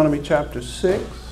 Deuteronomy chapter 6.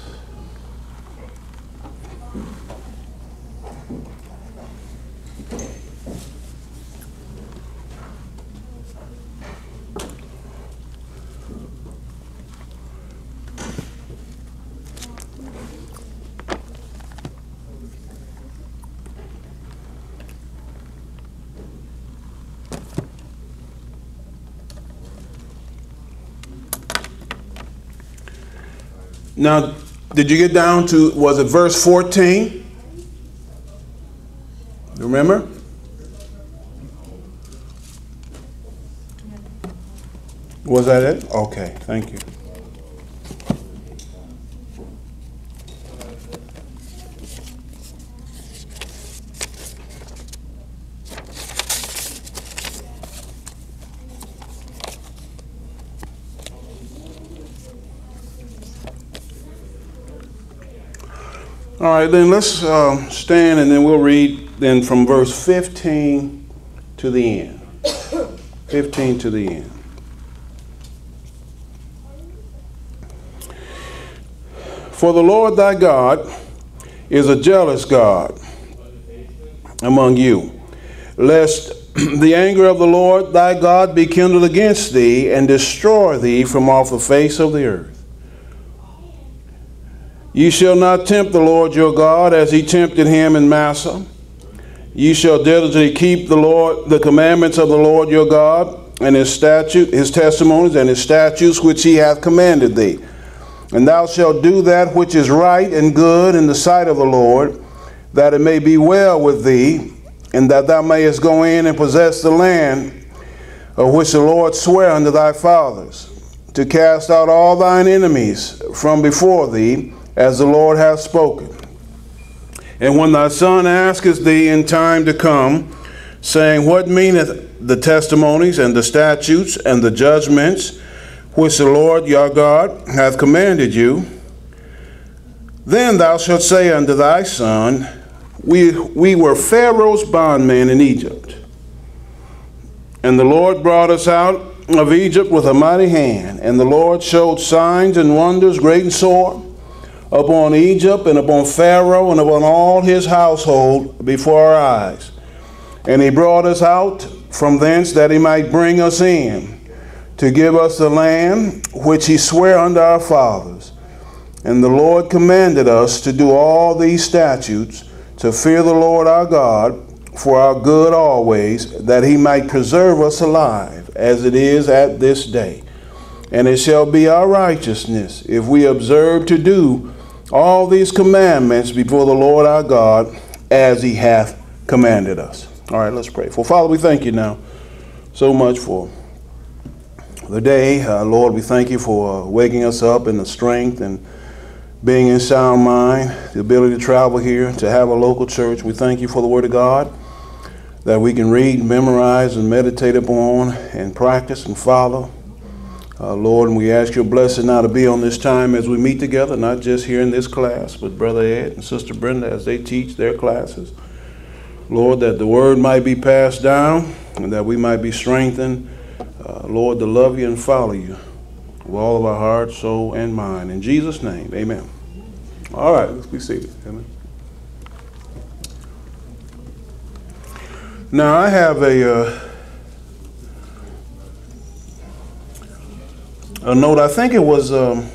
Now, did you get down to, was it verse 14? Remember? Was that it? Okay, thank you. All right, then let's uh, stand and then we'll read then from verse 15 to the end. 15 to the end. For the Lord thy God is a jealous God among you, lest the anger of the Lord thy God be kindled against thee and destroy thee from off the face of the earth. Ye shall not tempt the Lord your God as he tempted him in Massah. Ye shall diligently keep the Lord the commandments of the Lord your God and his statute, his testimonies and his statutes which he hath commanded thee. And thou shalt do that which is right and good in the sight of the Lord, that it may be well with thee, and that thou mayest go in and possess the land of which the Lord sware unto thy fathers, to cast out all thine enemies from before thee as the Lord hath spoken. And when thy son asketh thee in time to come, saying, What meaneth the testimonies and the statutes and the judgments which the Lord your God hath commanded you? Then thou shalt say unto thy son, We, we were Pharaoh's bondmen in Egypt. And the Lord brought us out of Egypt with a mighty hand, and the Lord showed signs and wonders great and sore upon Egypt and upon Pharaoh and upon all his household before our eyes. And he brought us out from thence that he might bring us in to give us the land which he sware unto our fathers. And the Lord commanded us to do all these statutes, to fear the Lord our God for our good always, that he might preserve us alive, as it is at this day. And it shall be our righteousness if we observe to do all these commandments before the Lord our God as he hath commanded us. All right, let's pray. For Father, we thank you now so much for the day. Uh, Lord, we thank you for uh, waking us up in the strength and being in sound mind, the ability to travel here, to have a local church. We thank you for the Word of God that we can read, memorize, and meditate upon, and practice and follow. Uh, Lord, and we ask your blessing now to be on this time as we meet together, not just here in this class, but Brother Ed and Sister Brenda as they teach their classes. Lord, that the word might be passed down and that we might be strengthened, uh, Lord, to love you and follow you with all of our heart, soul, and mind. In Jesus' name, amen. All right, let's be seated. Amen. Now, I have a. Uh, a note. I think it was um,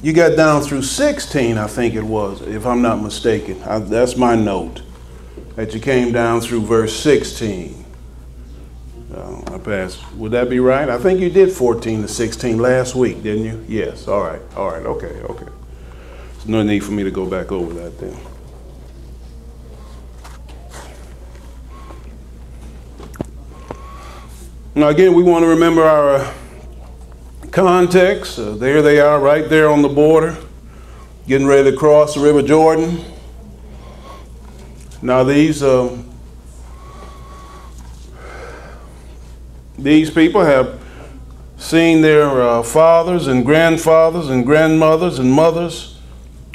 you got down through 16. I think it was, if I'm not mistaken. I, that's my note. That you came down through verse 16. Uh, I passed. Would that be right? I think you did 14 to 16 last week, didn't you? Yes. All right. All right. Okay. Okay. There's no need for me to go back over that then. Now, again, we want to remember our. Context, uh, there they are right there on the border, getting ready to cross the River Jordan. Now these uh, these people have seen their uh, fathers and grandfathers and grandmothers and mothers,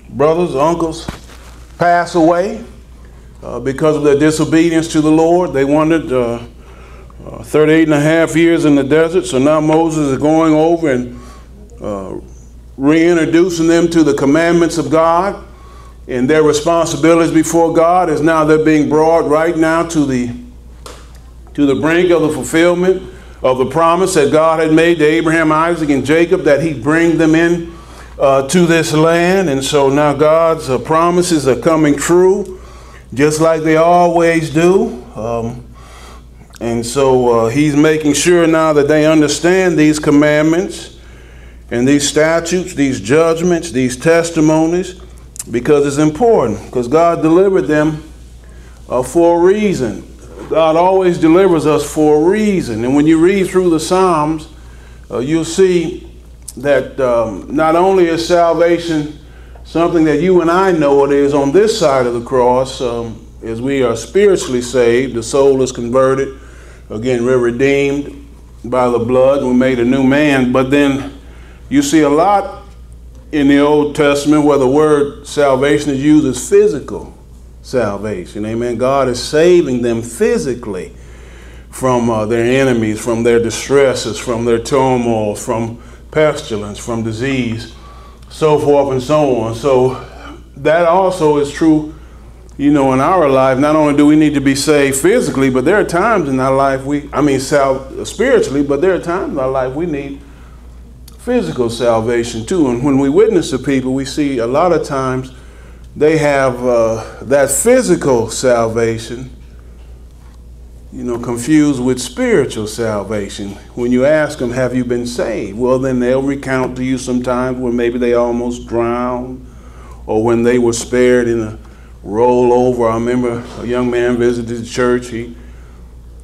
brothers, uncles pass away uh, because of their disobedience to the Lord. They wanted uh, uh, 38 and a half years in the desert. So now Moses is going over and uh, reintroducing them to the commandments of God and their responsibilities before God is now they're being brought right now to the to the brink of the fulfillment of the promise that God had made to Abraham, Isaac, and Jacob that he'd bring them in uh, to this land. And so now God's uh, promises are coming true, just like they always do. Um, and so uh, he's making sure now that they understand these commandments and these statutes, these judgments, these testimonies, because it's important, because God delivered them uh, for a reason. God always delivers us for a reason. And when you read through the Psalms, uh, you'll see that um, not only is salvation something that you and I know it is on this side of the cross, um, as we are spiritually saved, the soul is converted, again, we're redeemed by the blood, we made a new man, but then you see a lot in the Old Testament where the word salvation is used as physical salvation. Amen. God is saving them physically from uh, their enemies, from their distresses, from their turmoil, from pestilence, from disease, so forth and so on. So that also is true, you know, in our life. Not only do we need to be saved physically, but there are times in our life we, I mean, sal- spiritually, but there are times in our life we need physical salvation too. And when we witness to people, we see a lot of times they have uh, that physical salvation, you know, confused with spiritual salvation. When you ask them, Have you been saved? Well, then they'll recount to you sometimes when maybe they almost drowned or when they were spared in a rollover. I remember a young man visited the church. He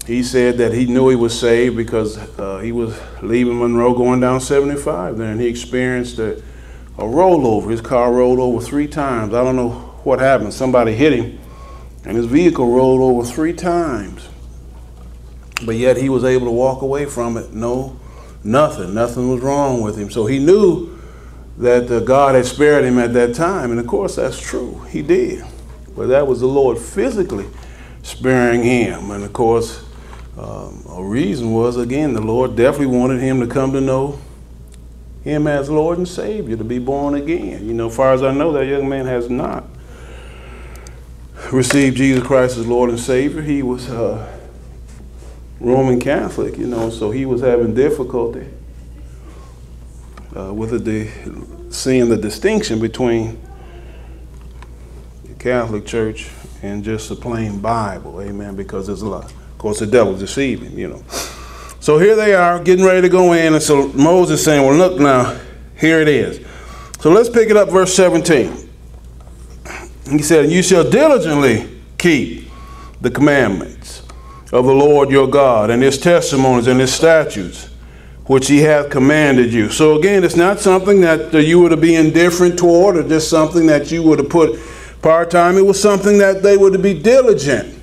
he said that he knew he was saved because uh, he was leaving Monroe going down 75 there, and he experienced a, a rollover. His car rolled over three times. I don't know what happened. Somebody hit him, and his vehicle rolled over three times. But yet he was able to walk away from it. No, nothing. Nothing was wrong with him. So he knew that uh, God had spared him at that time. And of course, that's true. He did. But that was the Lord physically sparing him. And of course, um, a reason was, again, the Lord definitely wanted him to come to know him as Lord and Savior, to be born again. You know, far as I know, that young man has not received Jesus Christ as Lord and Savior. He was uh, Roman Catholic, you know, so he was having difficulty uh, with the, seeing the distinction between Catholic Church and just the plain Bible, amen, because there's a lot Of course, the devil's deceiving, you know. So here they are getting ready to go in. And so Moses saying, Well, look now, here it is. So let's pick it up, verse 17. He said, You shall diligently keep the commandments of the Lord your God and his testimonies and his statutes, which he hath commanded you. So again, it's not something that you were to be indifferent toward or just something that you were to put part time. It was something that they were to be diligent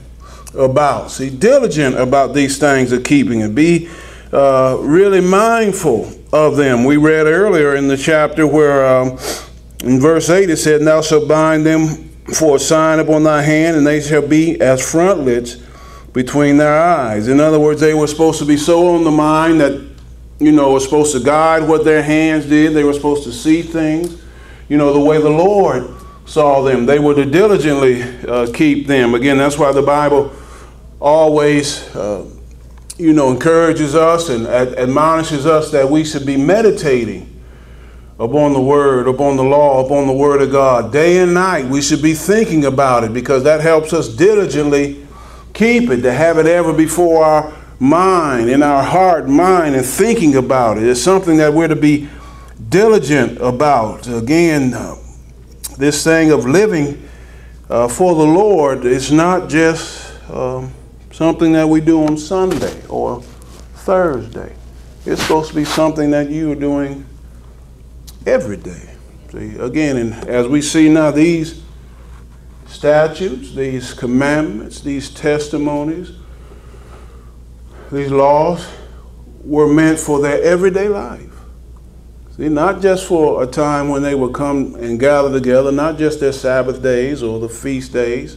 about. See, diligent about these things of keeping and be uh, really mindful of them. We read earlier in the chapter where um, in verse 8 it said, Thou shalt bind them for a sign upon thy hand, and they shall be as frontlets between their eyes. In other words, they were supposed to be so on the mind that, you know, was supposed to guide what their hands did. They were supposed to see things, you know, the way the Lord saw them. They were to diligently uh, keep them. Again, that's why the Bible always, uh, you know, encourages us and ad- admonishes us that we should be meditating upon the Word, upon the law, upon the Word of God. Day and night, we should be thinking about it because that helps us diligently keep it, to have it ever before our mind, in our heart, mind, and thinking about it. It's something that we're to be diligent about. Again, uh, this thing of living uh, for the Lord is not just. Um, something that we do on Sunday or Thursday. It's supposed to be something that you are doing every day. See, again, and as we see now, these statutes, these commandments, these testimonies, these laws were meant for their everyday life. See, not just for a time when they would come and gather together, not just their Sabbath days or the feast days,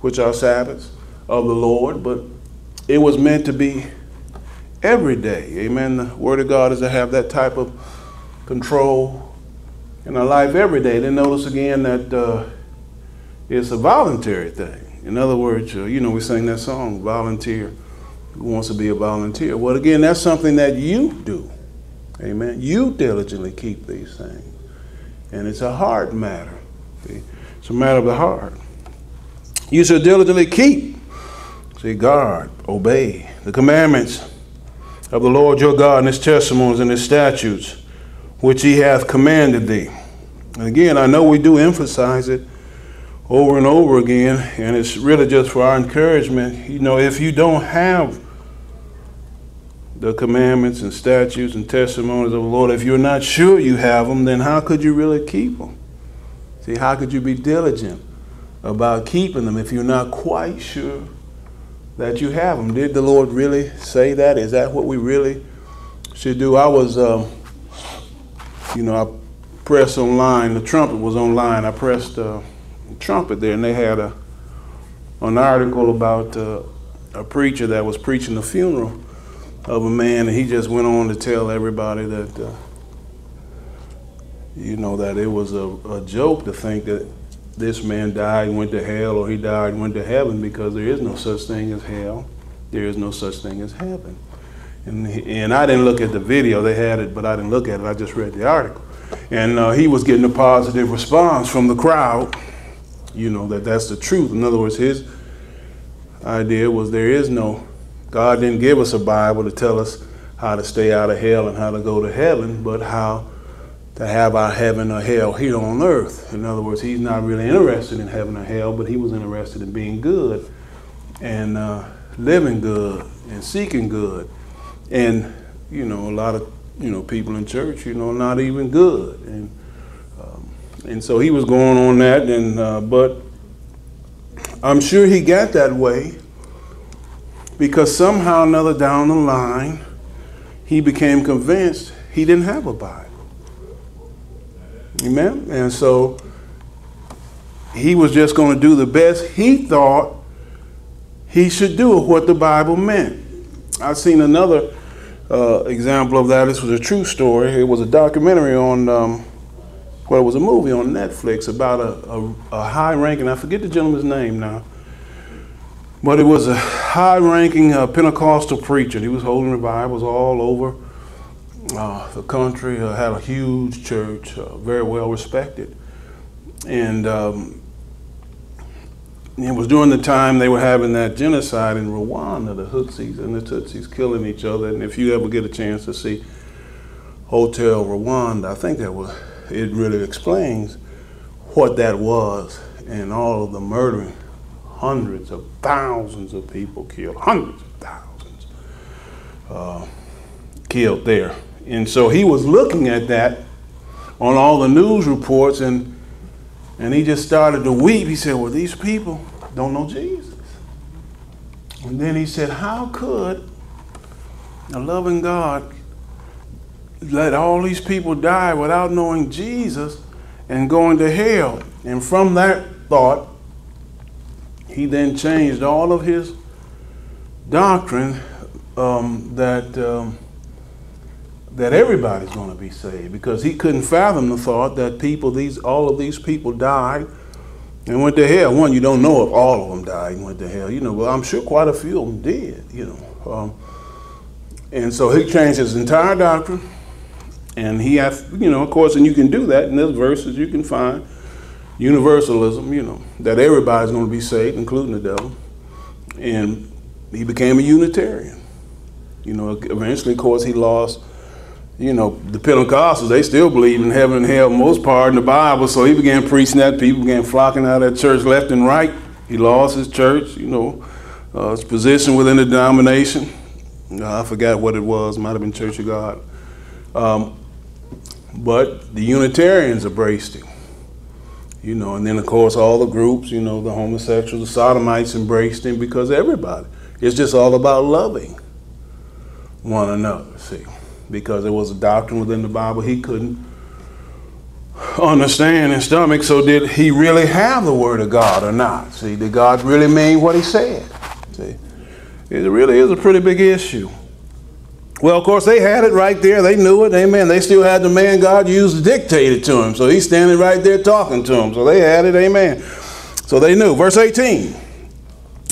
which are Sabbaths, of the Lord, but it was meant to be every day. Amen. The Word of God is to have that type of control in our life every day, then notice again that uh, it's a voluntary thing. In other words, uh, you know, we sing that song, volunteer. Who wants to be a volunteer? Well, again, that's something that you do. Amen. You diligently keep these things. And it's a heart matter. See? It's a matter of the heart. You shall diligently keep, see, guard, obey the commandments of the Lord your God and his testimonies and his statutes, which he hath commanded thee. And again, I know we do emphasize it over and over again, and it's really just for our encouragement. You know, if you don't have the commandments and statutes and testimonies of the Lord, if you're not sure you have them, then how could you really keep them? See, how could you be diligent about keeping them if you're not quite sure that you have them? Did the Lord really say that? Is that what we really should do? I was, um, you know, I pressed online, the trumpet was online. I pressed uh, the trumpet there, and they had a, an article about uh, a preacher that was preaching the funeral of a man, and he just went on to tell everybody that, uh, you know, that it was a, a joke to think that this man died and went to hell, or he died and went to heaven, because there is no such thing as hell. There is no such thing as heaven. And, he, and I didn't look at the video, they had it, but I didn't look at it, I just read the article. And uh, he was getting a positive response from the crowd, you know, that that's the truth. In other words, his idea was there is no God didn't give us a Bible to tell us how to stay out of hell and how to go to heaven, but how to have our heaven or hell here on earth. In other words, he's not really interested in heaven or hell, but he was interested in being good and uh, living good and seeking good. And, you know, a lot of, you know, people in church, you know, not even good. And, um, and so he was going on that, and, uh, but I'm sure he got that way because somehow or another down the line, he became convinced he didn't have a Bible. Amen? And so he was just going to do the best he thought he should do what the Bible meant. I've seen another uh, example of that. This was a true story. It was a documentary on, um, well, it was a movie on Netflix about a, a, a high ranking, I forget the gentleman's name now, but it was a high ranking uh, Pentecostal preacher. He was holding revivals all over uh, the country, uh, had a huge church, uh, very well respected. And um, it was during the time they were having that genocide in Rwanda, the Hutsis and the Tutsis killing each other. And if you ever get a chance to see Hotel Rwanda, I think that was, it really explains what that was and all of the murdering hundreds of thousands of people killed, hundreds of thousands uh, killed there. And so he was looking at that on all the news reports and and he just started to weep. He said, Well, these people don't know Jesus. And then he said, How could a loving God let all these people die without knowing Jesus and going to hell? And from that thought, he then changed all of his doctrine um, that um, that everybody's going to be saved because he couldn't fathom the thought that people these all of these people died and went to hell. One, you don't know if all of them died and went to hell. You know, well, I'm sure quite a few of them did. You know, um, and so he changed his entire doctrine, and he has, you know, of course, and you can do that in those verses. You can find universalism, you know, that everybody's going to be saved, including the devil. And he became a Unitarian. You know, eventually, of course, he lost, you know, the Pentecostals, they still believe in heaven and hell, most part in the Bible. So he began preaching that. People began flocking out of that church left and right. He lost his church, you know, uh, his position within the denomination. I forgot what it was, might have been Church of God. Um, but the Unitarians embraced him you know, and then of course all the groups, you know, the homosexuals, the sodomites embraced him because everybody. It's just all about loving one another, see. Because there was a doctrine within the Bible he couldn't understand and stomach, so did he really have the word of God or not? See, did God really mean what he said? See. It really is a pretty big issue. Well, of course, they had it right there. They knew it. Amen. They still had the man God used to dictate it to him. So he's standing right there talking to them. So they had it. Amen. So they knew. Verse 18.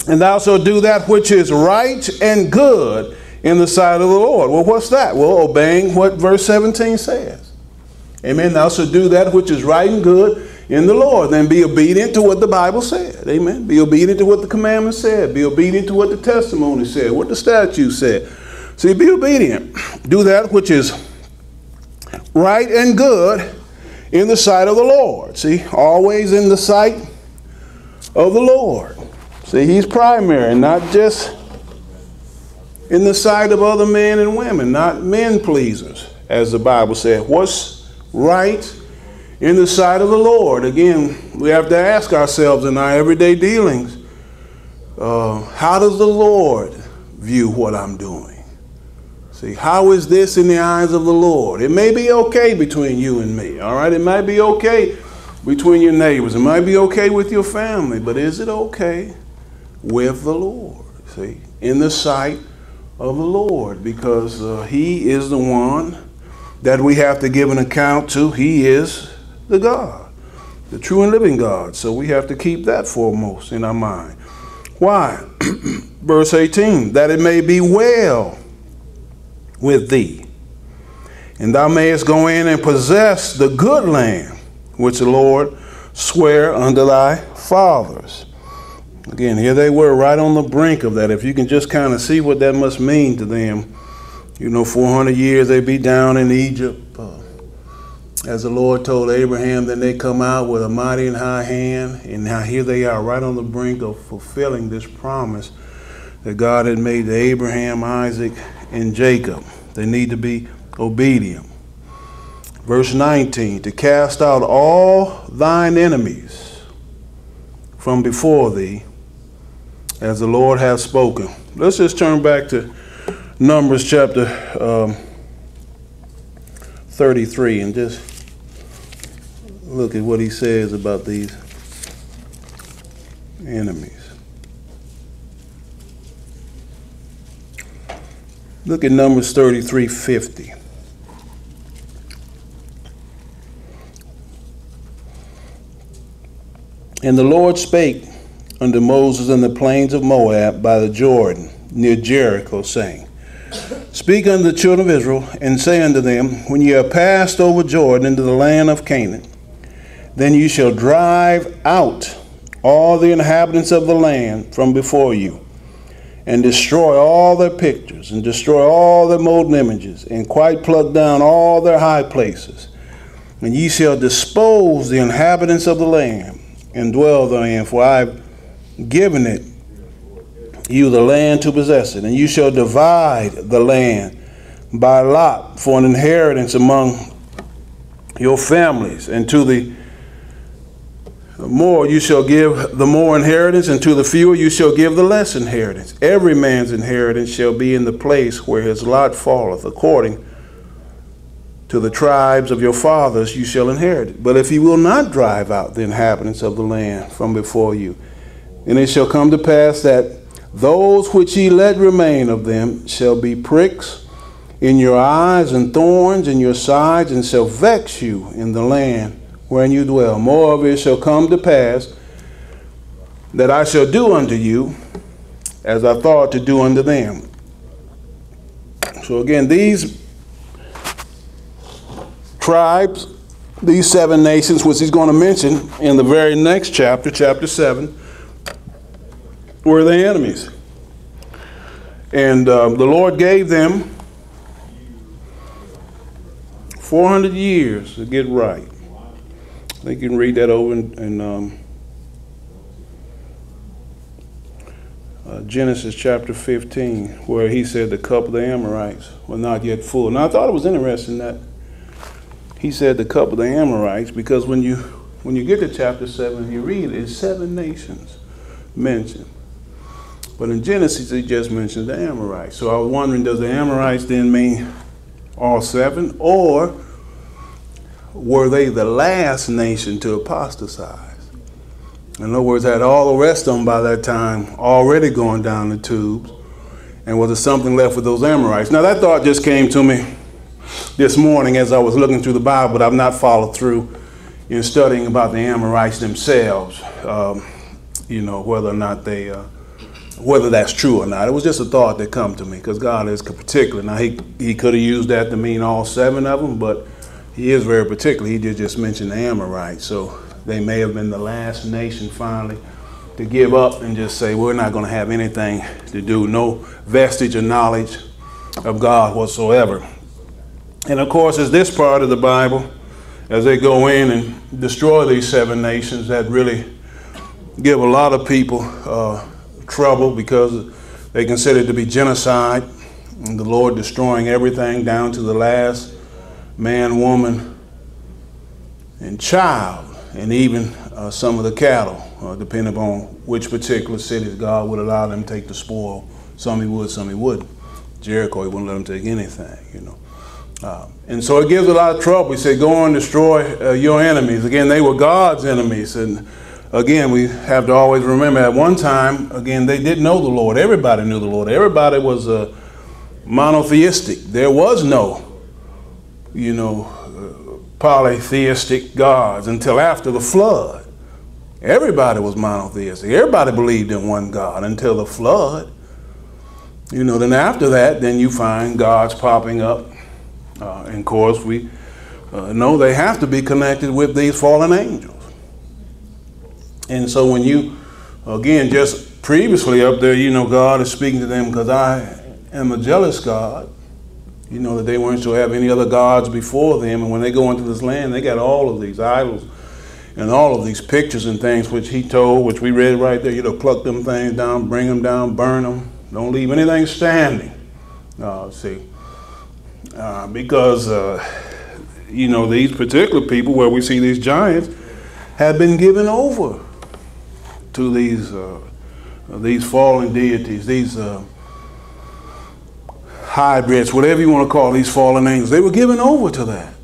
And thou shalt do that which is right and good in the sight of the Lord. Well, what's that? Well, obeying what verse 17 says. Amen. Thou shalt do that which is right and good in the Lord. Then be obedient to what the Bible said. Amen. Be obedient to what the commandment said. Be obedient to what the testimony said, what the statute said. See, be obedient. Do that which is right and good in the sight of the Lord. See, always in the sight of the Lord. See, he's primary, not just in the sight of other men and women, not men pleasers, as the Bible said. What's right in the sight of the Lord? Again, we have to ask ourselves in our everyday dealings uh, how does the Lord view what I'm doing? See, how is this in the eyes of the Lord? It may be okay between you and me, all right? It might be okay between your neighbors. It might be okay with your family, but is it okay with the Lord? See, in the sight of the Lord, because uh, He is the one that we have to give an account to. He is the God, the true and living God. So we have to keep that foremost in our mind. Why? Verse 18, that it may be well with thee. And thou mayest go in and possess the good land which the Lord sware unto thy fathers. Again, here they were right on the brink of that. If you can just kind of see what that must mean to them, you know, 400 years they be down in Egypt. Uh, as the Lord told Abraham, then they come out with a mighty and high hand. And now here they are right on the brink of fulfilling this promise that God had made to Abraham, Isaac, and Jacob. They need to be obedient. Verse 19 to cast out all thine enemies from before thee, as the Lord hath spoken. Let's just turn back to Numbers chapter um, 33 and just look at what he says about these enemies. Look at Numbers 33 50. And the Lord spake unto Moses in the plains of Moab by the Jordan, near Jericho, saying, Speak unto the children of Israel, and say unto them, When ye are passed over Jordan into the land of Canaan, then you shall drive out all the inhabitants of the land from before you and destroy all their pictures and destroy all their molten images and quite pluck down all their high places. And ye shall dispose the inhabitants of the land and dwell therein, for I have given it you the land to possess it. And you shall divide the land by lot for an inheritance among your families and to the more you shall give the more inheritance, and to the fewer you shall give the less inheritance. Every man's inheritance shall be in the place where his lot falleth, according to the tribes of your fathers you shall inherit it. But if he will not drive out the inhabitants of the land from before you, and it shall come to pass that those which ye let remain of them shall be pricks in your eyes and thorns in your sides, and shall vex you in the land wherein you dwell. Moreover, it shall come to pass that I shall do unto you as I thought to do unto them. So again, these tribes, these seven nations, which he's going to mention in the very next chapter, chapter 7, were the enemies. And uh, the Lord gave them 400 years to get right. I think you can read that over in, in um, uh, Genesis chapter 15, where he said the cup of the Amorites were not yet full. Now I thought it was interesting that he said the cup of the Amorites because when you when you get to chapter 7, you read it's seven nations mentioned. But in Genesis, he just mentioned the Amorites. So I was wondering, does the Amorites then mean all seven? Or were they the last nation to apostatize? In other words, had all the rest of them by that time already gone down the tubes. And was there something left with those Amorites? Now, that thought just came to me this morning as I was looking through the Bible, but I've not followed through in studying about the Amorites themselves, um, you know, whether or not they, uh, whether that's true or not. It was just a thought that come to me because God is particular. Now, he, he could have used that to mean all seven of them, but he is very particular. He did just mention the Amorites. So they may have been the last nation finally to give up and just say, we're not going to have anything to do, no vestige of knowledge of God whatsoever. And of course, as this part of the Bible, as they go in and destroy these seven nations, that really give a lot of people uh, trouble because they consider it to be genocide, and the Lord destroying everything down to the last man, woman, and child, and even uh, some of the cattle, uh, depending upon which particular cities God would allow them to take the spoil. Some he would, some he wouldn't. Jericho, he wouldn't let them take anything, you know. Uh, and so it gives a lot of trouble. He said, go and destroy uh, your enemies. Again, they were God's enemies. And again, we have to always remember at one time, again, they didn't know the Lord. Everybody knew the Lord. Everybody was uh, monotheistic. There was no, you know, uh, polytheistic gods until after the flood. Everybody was monotheistic. Everybody believed in one God until the flood. You know, then after that, then you find gods popping up uh, and of course, we uh, know they have to be connected with these fallen angels. And so when you, again, just previously up there, you know, God is speaking to them because I am a jealous God. You know, that they weren't to have any other gods before them. And when they go into this land, they got all of these idols and all of these pictures and things which he told, which we read right there, you know, pluck them things down, bring them down, burn them. Don't leave anything standing. Uh, see, uh, because uh, you know these particular people where we see these giants have been given over to these uh, these fallen deities, these uh, hybrids, whatever you want to call these fallen angels. They were given over to that,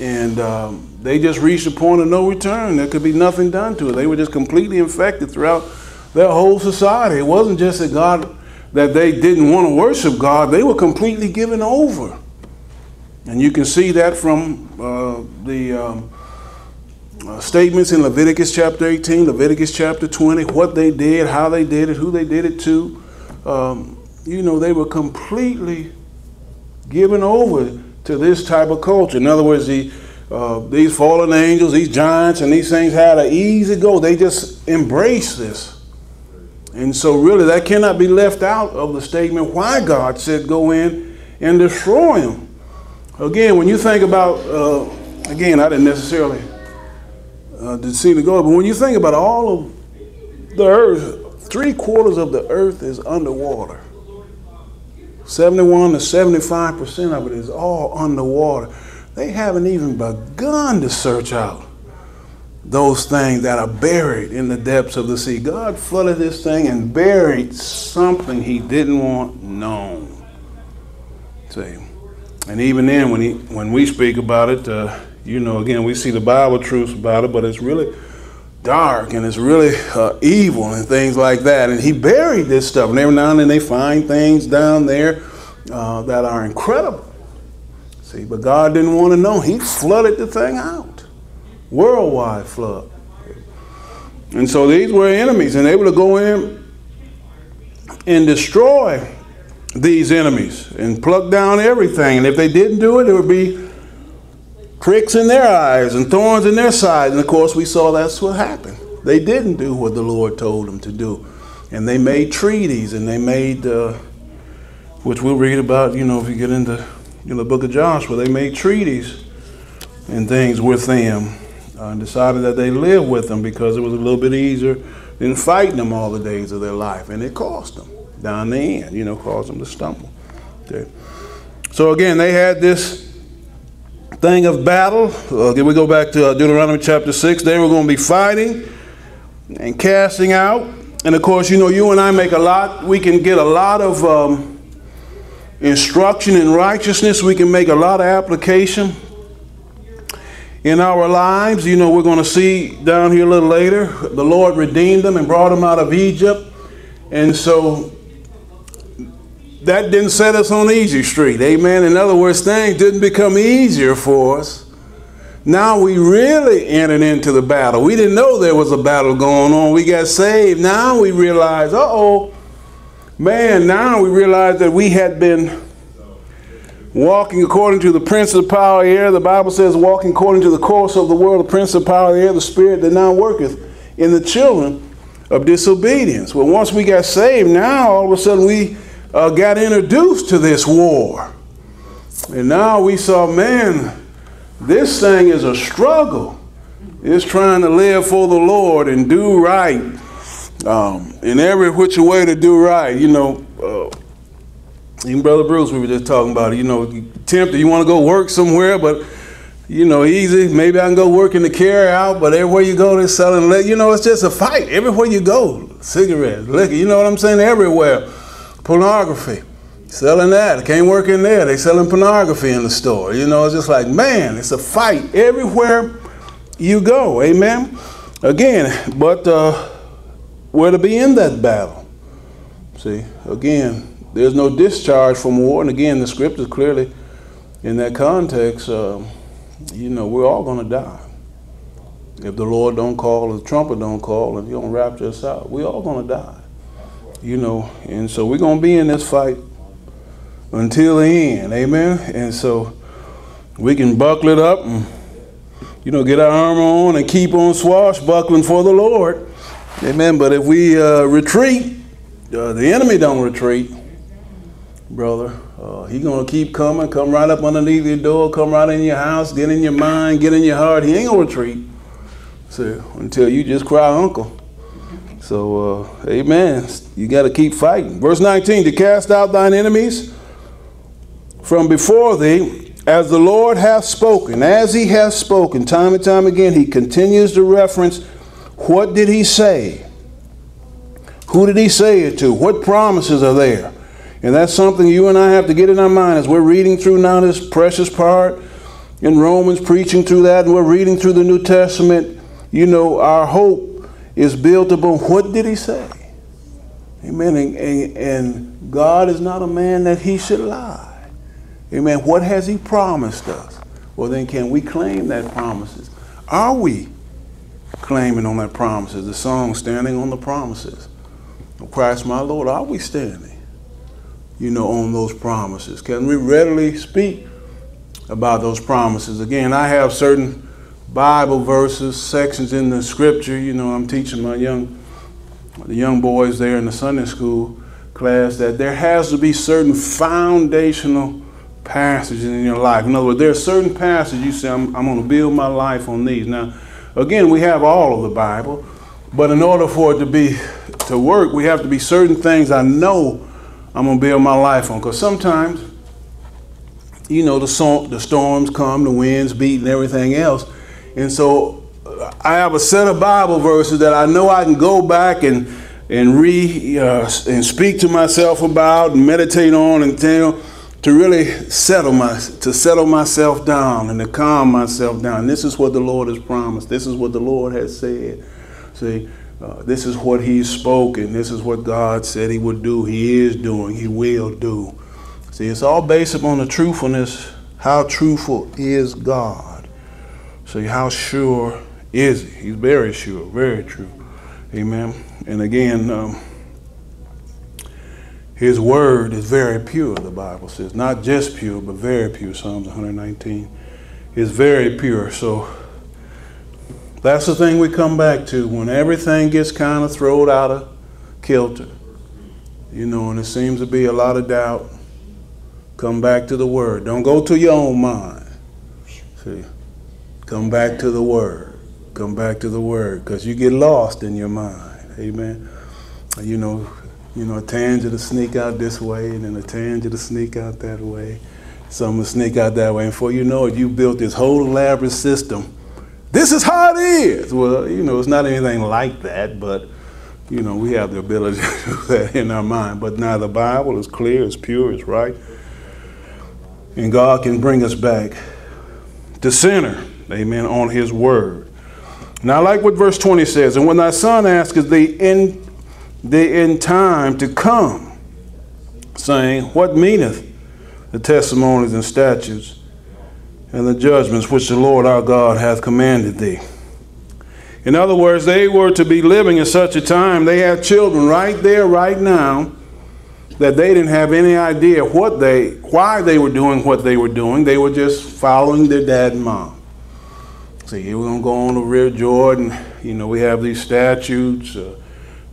and um, they just reached a point of no return. There could be nothing done to it. They were just completely infected throughout their whole society. It wasn't just that God that they didn't want to worship God, they were completely given over. And you can see that from uh, the um, uh, statements in Leviticus chapter 18, Leviticus chapter 20, what they did, how they did it, who they did it to. Um, you know, they were completely given over to this type of culture. In other words, the, uh, these fallen angels, these giants, and these things had an easy go. They just embraced this. And so, really, that cannot be left out of the statement why God said, go in and destroy them. Again, when you think about, uh, again, I didn't necessarily uh, see the goal, but when you think about all of the earth, three quarters of the earth is underwater. 71 to 75% of it is all underwater. They haven't even begun to search out those things that are buried in the depths of the sea. God flooded this thing and buried something he didn't want known. See, and even then, when he when we speak about it, uh, you know, again, we see the Bible truths about it, but it's really dark and it's really uh, evil and things like that. And he buried this stuff, and every now and then they find things down there uh, that are incredible. See, but God didn't want to know. He flooded the thing out worldwide flood. And so these were enemies, and they were to go in and destroy these enemies and pluck down everything. And if they didn't do it, it would be pricks in their eyes and thorns in their sides. And of course, we saw that's what happened. They didn't do what the Lord told them to do. And they made treaties and they made, uh, which we'll read about, you know, if you get into you know, the book of Joshua, they made treaties and things with them uh, and decided that they live with them because it was a little bit easier than fighting them all the days of their life. And it cost them down the end, you know, caused them to stumble. Okay. So again, they had this thing of battle. Uh, we go back to uh, Deuteronomy chapter 6. They were going to be fighting and casting out. And of course, you know, you and I make a lot, we can get a lot of um, instruction in righteousness. We can make a lot of application in our lives. You know, we're going to see down here a little later, the Lord redeemed them and brought them out of Egypt. And so that didn't set us on easy street. Amen. In other words, things didn't become easier for us. Now we really entered into the battle. We didn't know there was a battle going on. We got saved. Now we realize, uh oh, man, now we realize that we had been walking according to the prince of the power of the air. The Bible says, walking according to the course of the world, the prince of the power of the air, the spirit that now worketh in the children of disobedience. Well, once we got saved, now all of a sudden we uh, got introduced to this war. And now we saw, man, this thing is a struggle. It's trying to live for the Lord and do right um, in every which way to do right. You know, uh, even Brother Bruce, we were just talking about it. You know, tempted, you want to go work somewhere, but you know, easy. Maybe I can go work in the carry out, but everywhere you go, they're selling. You know, it's just a fight. Everywhere you go, cigarettes, liquor. You know what I'm saying? Everywhere, pornography. Selling that. Can't work in there. They selling pornography in the store. You know, it's just like, man, it's a fight everywhere you go. Amen. Again, but uh, to be in that battle. See, again, there's no discharge from war. And again, the scriptures clearly, in that context, uh, you know, we're all going to die. If the Lord don't call, the trumpet don't call, and He don't rapture us out, we're all going to die. You know, and so we're going to be in this fight until the end. Amen. And so we can buckle it up and you know get our armor on and keep on swashbuckling for the Lord. Amen. But if we uh, retreat, uh, the enemy don't retreat, brother. Uh, he gonna keep coming, come right up underneath your door, come right in your house, get in your mind, get in your heart. He ain't gonna retreat. So until you just cry uncle. So uh, amen. You got to keep fighting. Verse 19: To cast out thine enemies from before thee, as the Lord hath spoken, as he hath spoken, time and time again, he continues to reference what did he say? Who did he say it to? What promises are there? And that's something you and I have to get in our mind as we're reading through now this precious part in Romans, preaching through that, and we're reading through the New Testament. You know, our hope is built upon what did he say? Amen. And, and, and God is not a man that he should lie. Amen. What has he promised us? Well, then can we claim that promises? Are we claiming on that promises? The song, Standing on the Promises of Christ my Lord, are we standing, you know, on those promises? Can we readily speak about those promises? Again, I have certain Bible verses, sections in the scripture. You know, I'm teaching my young, the young boys there in the Sunday school class that there has to be certain foundational passages in your life. In other words, there are certain passages you say, I'm, I'm going to build my life on these. Now, again, we have all of the Bible, but in order for it to be to work, we have to be certain things I know I'm going to build my life on. Because sometimes, you know, the, so, the storms come, the winds beat, and everything else. And so uh, I have a set of Bible verses that I know I can go back and and re uh, and speak to myself about and meditate on and tell to really settle my to settle myself down and to calm myself down. This is what the Lord has promised. This is what the Lord has said. See, uh, this is what He's spoken. This is what God said He would do. He is doing. He will do. See, it's all based upon the truthfulness. How truthful is God? See, how sure is He? He's very sure, very true. Amen. And again. Um, his word is very pure, the Bible says. Not just pure, but very pure, Psalms 119 is very pure. So that's the thing we come back to when everything gets kind of thrown out of kilter. You know, and it seems to be a lot of doubt. Come back to the word. Don't go to your own mind. See, come back to the word. Come back to the word because you get lost in your mind. Amen. You know, you know, a tangent to sneak out this way, and then a tangent to sneak out that way. Some will sneak out that way, and before you know it, you built this whole elaborate system. This is how it is. Well, you know, it's not anything like that, but you know, we have the ability to do that in our mind. But now the Bible is clear, it's pure, it's right, and God can bring us back to center, amen, on His word. Now, I like what verse 20 says, and when thy son asketh thee in the in time to come. saying, What meaneth the testimonies and statutes and the judgments which the Lord our God hath commanded thee? In other words, they were to be living in such a time, they had children right there, right now, that they didn't have any idea what they, why they were doing what they were doing. They were just following their dad and mom. See, we're going to go on to Rear Jordan. You know, we have these statutes, uh,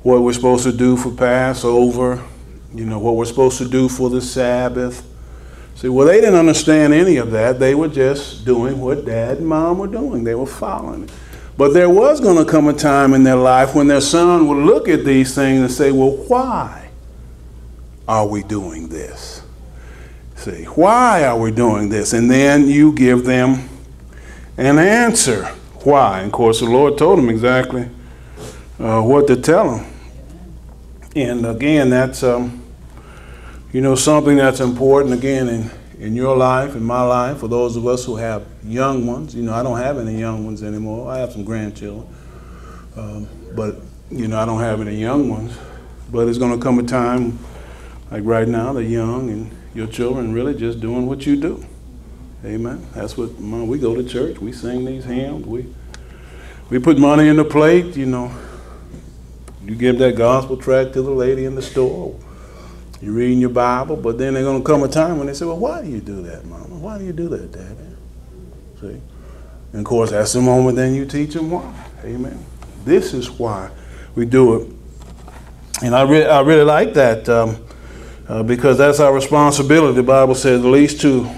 what we're supposed to do for Passover, you know, what we're supposed to do for the Sabbath. See, well, they didn't understand any of that. They were just doing what dad and mom were doing, they were following it. But there was going to come a time in their life when their son would look at these things and say, Well, why are we doing this? See, why are we doing this? And then you give them an answer. Why? And of course, the Lord told them exactly uh, what to tell them. And again, that's, um, you know, something that's important, again, in in your life, in my life, for those of us who have young ones. You know, I don't have any young ones anymore. I have some grandchildren, um, but you know, I don't have any young ones. But it's going to come a time, like right now, the young and your children really just doing what you do. Amen. That's what Mom, we go to church. We sing these hymns. We we put money in the plate. You know, you give that gospel tract to the lady in the store you're reading your Bible, but then there's going to come a time when they say, well, why do you do that, Mama? Why do you do that, Daddy? See? And of course, that's the moment then you teach them why. Amen. This is why we do it. And I, re- I really like that um, uh, because that's our responsibility. The Bible says, at least to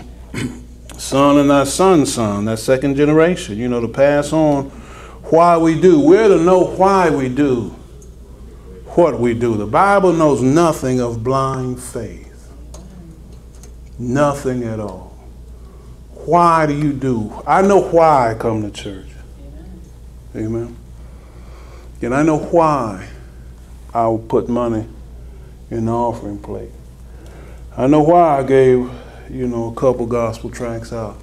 son and not son's son, that second generation, you know, to pass on why we do. We're to know why we do what we do. The Bible knows nothing of blind faith. Nothing at all. Why do you do? I know why I come to church. Amen. And I know why I will put money in the offering plate. I know why I gave, you know, a couple gospel tracts out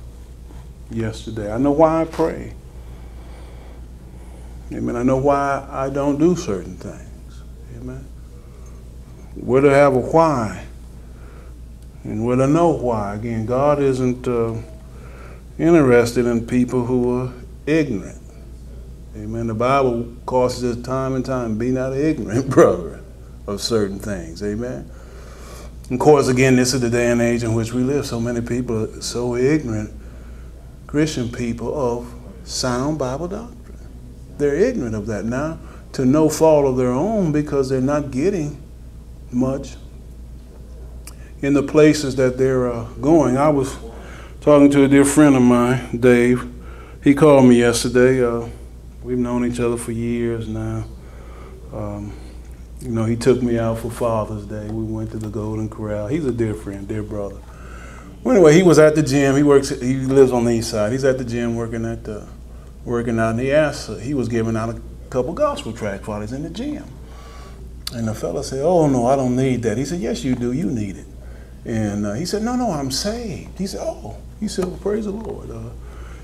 yesterday. I know why I pray. Amen. I know why I don't do certain things. Amen. We're to have a why. And we're to know why. Again, God isn't uh, interested in people who are ignorant. Amen. The Bible causes us time and time, be not ignorant, brother, of certain things. Amen. Of course, again, this is the day and age in which we live. So many people are so ignorant, Christian people, of sound Bible doctrine. They're ignorant of that now to no fault of their own because they're not getting much in the places that they're uh, going. I was talking to a dear friend of mine, Dave. He called me yesterday. Uh, we've known each other for years now. Um, you know, he took me out for Father's Day. We went to the Golden Corral. He's a dear friend, dear brother. Well, anyway, he was at the gym. He works. He lives on the east side. He's at the gym working at the, working out. And he asked. Uh, he was giving out a couple gospel tracts while he's in the gym. And the fella said, Oh, no, I don't need that. He said, Yes, you do. You need it. And uh, he said, No, no, I'm saved. He said, Oh, he said, Well, praise the Lord. Uh,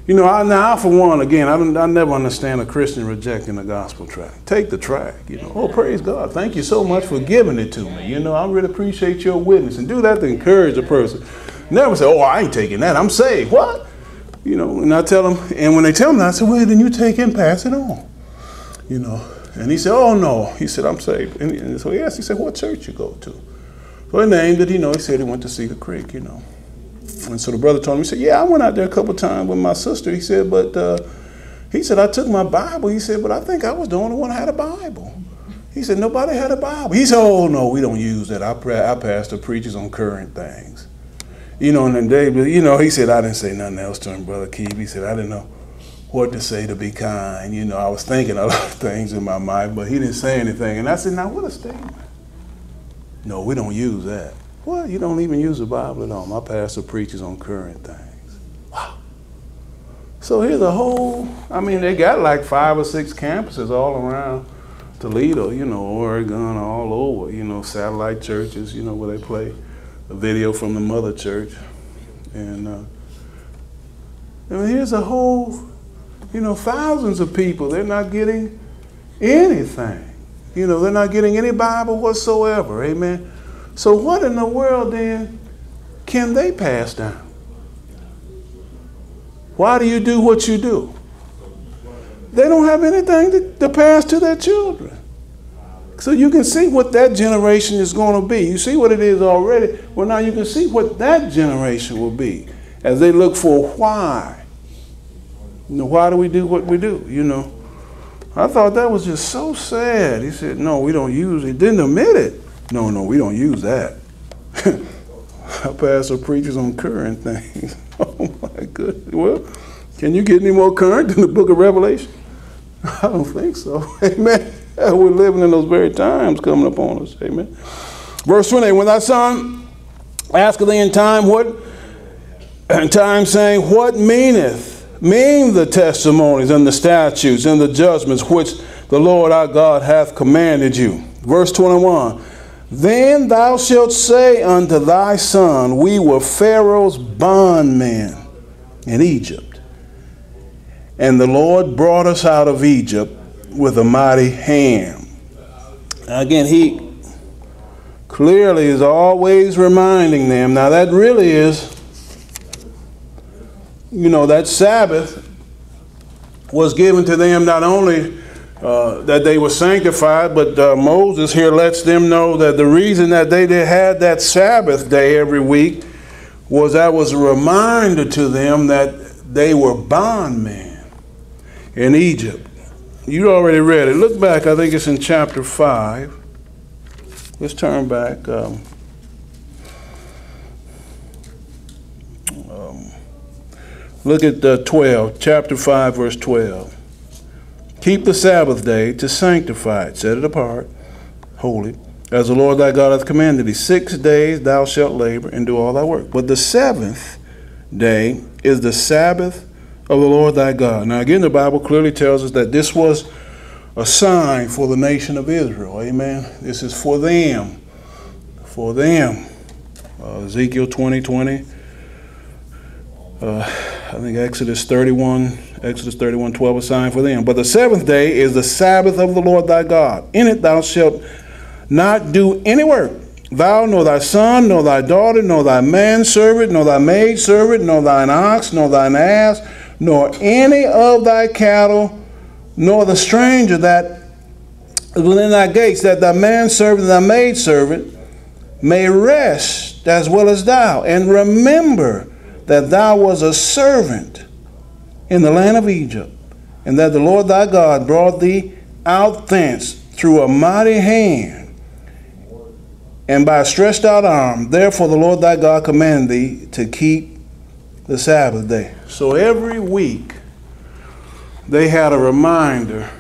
you know, I, now, for one, again, I, I never understand a Christian rejecting a gospel tract. Take the tract, you know. Oh, praise God. Thank you so much for giving it to me. You know, I really appreciate your witness. And do that to encourage a person. Never say, Oh, I ain't taking that. I'm saved. What? You know, and I tell them, and when they tell me, I say, Well, then you take it and pass it on you know. And he said, oh, no. He said, I'm saved. And, and so he asked, he said, what church you go to? So I named it, you know. He said he went to Cedar Creek, you know. And so the brother told me, he said, yeah, I went out there a couple times with my sister. He said, but uh, he said, I took my Bible. He said, but I think I was the only one that had a Bible. He said, nobody had a Bible. He said, oh, no, we don't use that. Our, our pastor preaches on current things. You know, and then David, you know, he said, I didn't say nothing else to him, Brother Keith. He said, I didn't know what to say to be kind. You know, I was thinking a lot of things in my mind, but he didn't say anything. And I said, now what a statement. No, we don't use that. What? You don't even use the Bible at all. My pastor preaches on current things. Wow. So here's a whole, I mean, they got like five or six campuses all around Toledo, you know, Oregon, all over, you know, satellite churches, you know, where they play a video from the mother church. And uh, I mean, here's a whole you know, thousands of people, they're not getting anything. You know, they're not getting any Bible whatsoever. Amen. So what in the world then can they pass down? Why do you do what you do? They don't have anything to, to pass to their children. So you can see what that generation is going to be. You see what it is already. Well, now you can see what that generation will be as they look for why. You know, why do we do what we do? You know, I thought that was just so sad. He said, "No, we don't use it." Didn't admit it. No, no, we don't use that. Our pastor preaches on current things. oh my goodness. Well, can you get any more current than the book of Revelation? I don't think so. Amen. We're living in those very times coming upon us. Amen. Verse 20, When thy son asketh thee in time, what in time saying, What meaneth? Mean the testimonies and the statutes and the judgments which the Lord our God hath commanded you. Verse 21 Then thou shalt say unto thy son, We were Pharaoh's bondmen in Egypt. And the Lord brought us out of Egypt with a mighty hand. Again, he clearly is always reminding them. Now, that really is, you know, that Sabbath was given to them not only uh, that they were sanctified, but uh, Moses here lets them know that the reason that they had that Sabbath day every week was that was a reminder to them that they were bondmen in Egypt. You already read it. Look back, I think it's in chapter 5. Let's turn back. Um, um, look at uh, 12, chapter 5, verse 12. Keep the Sabbath day to sanctify it, set it apart, holy, as the Lord thy God hath commanded thee. Six days thou shalt labor and do all thy work. But the seventh day is the Sabbath of the Lord thy God. Now, again, the Bible clearly tells us that this was a sign for the nation of Israel. Amen. This is for them. For them. Uh, Ezekiel 20 20. Uh, I think Exodus 31, Exodus 31 12, a sign for them. But the seventh day is the Sabbath of the Lord thy God. In it thou shalt not do any work Thou, nor thy son, nor thy daughter, nor thy manservant, nor thy maidservant, nor thine ox, nor thine ass, nor any of thy cattle, nor the stranger that is within thy gates, that thy manservant and thy maidservant may rest as well as thou. And remember that thou was a servant in the land of Egypt, and that the Lord thy God brought thee out thence through a mighty hand and by a stretched out arm. Therefore the Lord thy God commanded thee to keep the Sabbath day. So every week they had a reminder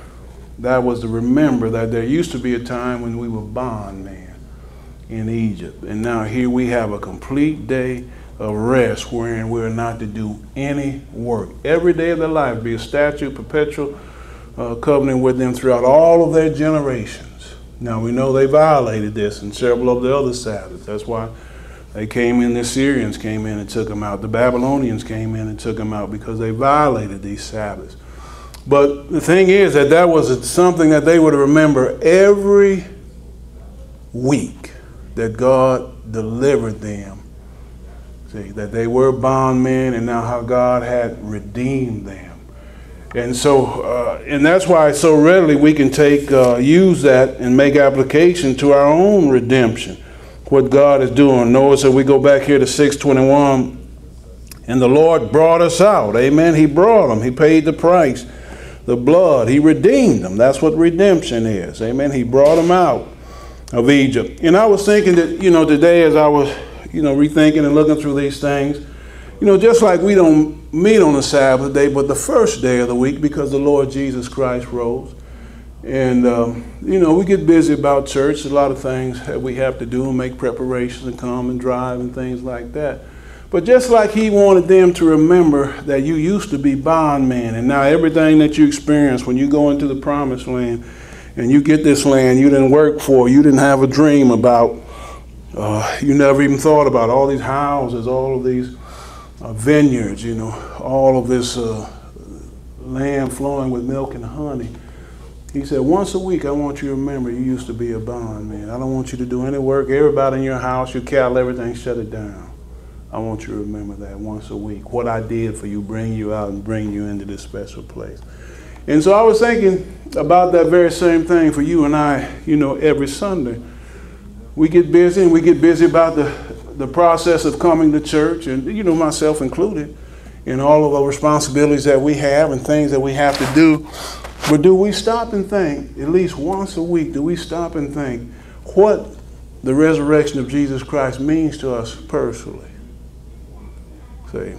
that was to remember that there used to be a time when we were bondmen in Egypt. And now here we have a complete day of rest wherein we're not to do any work. Every day of their life be a statute, perpetual uh, covenant with them throughout all of their generations. Now we know they violated this in several of the other Sabbaths. That's why they came in, the Assyrians came in and took them out. The Babylonians came in and took them out because they violated these Sabbaths. But the thing is that that was something that they would remember every week that God delivered them. See, that they were bondmen and now how God had redeemed them. And so, uh, and that's why so readily we can take, uh, use that and make application to our own redemption what God is doing. Notice that we go back here to 621, and the Lord brought us out. Amen. He brought them. He paid the price, the blood. He redeemed them. That's what redemption is. Amen. He brought them out of Egypt. And I was thinking that, you know, today as I was, you know, rethinking and looking through these things, you know, just like we don't meet on the Sabbath day, but the first day of the week because the Lord Jesus Christ rose. And, um, you know, we get busy about church, a lot of things that we have to do and make preparations and come and drive and things like that. But just like he wanted them to remember that you used to be bondman, and now everything that you experience when you go into the promised land and you get this land you didn't work for, you didn't have a dream about, uh, you never even thought about all these houses, all of these uh, vineyards, you know, all of this uh, land flowing with milk and honey He said, once a week, I want you to remember you used to be a bondman. I don't want you to do any work. Everybody in your house, your cattle, everything, shut it down. I want you to remember that once a week. What I did for you, bring you out and bring you into this special place. And so I was thinking about that very same thing for you and I, you know, every Sunday. We get busy and we get busy about the, the process of coming to church, and, you know, myself included, in all of the responsibilities that we have and things that we have to do. But do we stop and think, at least once a week, do we stop and think what the resurrection of Jesus Christ means to us personally? See,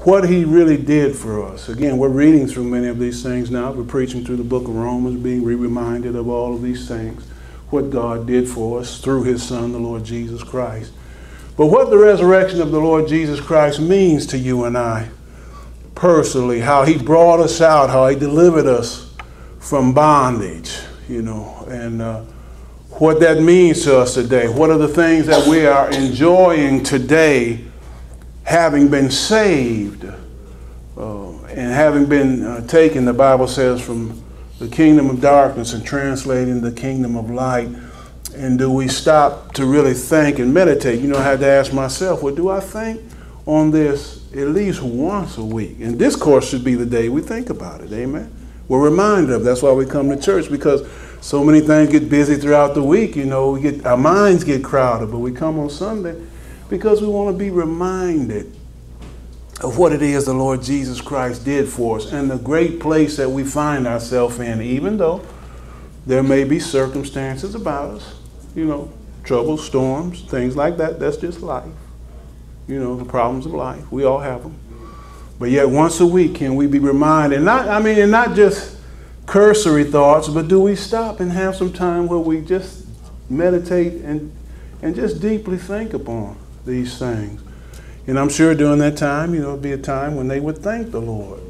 what he really did for us. Again, we're reading through many of these things now. We're preaching through the book of Romans, being re reminded of all of these things, what God did for us through his Son, the Lord Jesus Christ. But what the resurrection of the Lord Jesus Christ means to you and I personally, how he brought us out, how he delivered us from bondage, you know, and uh, what that means to us today. What are the things that we are enjoying today, having been saved uh, and having been uh, taken, the Bible says, from the kingdom of darkness and translating the kingdom of light. And do we stop to really think and meditate? You know, I had to ask myself, well, do I think on this at least once a week. And this course should be the day we think about it. Amen. We're reminded of. That's why we come to church because so many things get busy throughout the week. You know, we get our minds get crowded, but we come on Sunday because we want to be reminded of what it is the Lord Jesus Christ did for us and the great place that we find ourselves in, even though there may be circumstances about us, you know, trouble, storms, things like that. That's just life you know, the problems of life. We all have them. But yet once a week can we be reminded, not I mean, and not just cursory thoughts, but do we stop and have some time where we just meditate and and just deeply think upon these things. And I'm sure during that time, you know, it'd be a time when they would thank the Lord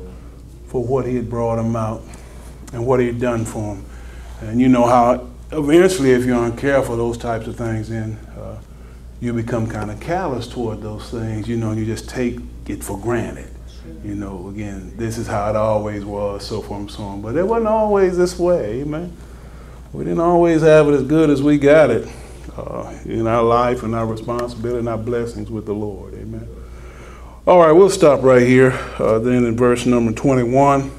for what He had brought them out and what He had done for them. And you know how eventually, if you're uncareful, those types of things, then uh, you become kind of callous toward those things, you know, and you just take it for granted. You know, again, this is how it always was, so forth and so on. But it wasn't always this way, amen. We didn't always have it as good as we got it uh, in our life and our responsibility and our blessings with the Lord. All right, we'll stop right here. Uh, then in verse number 21.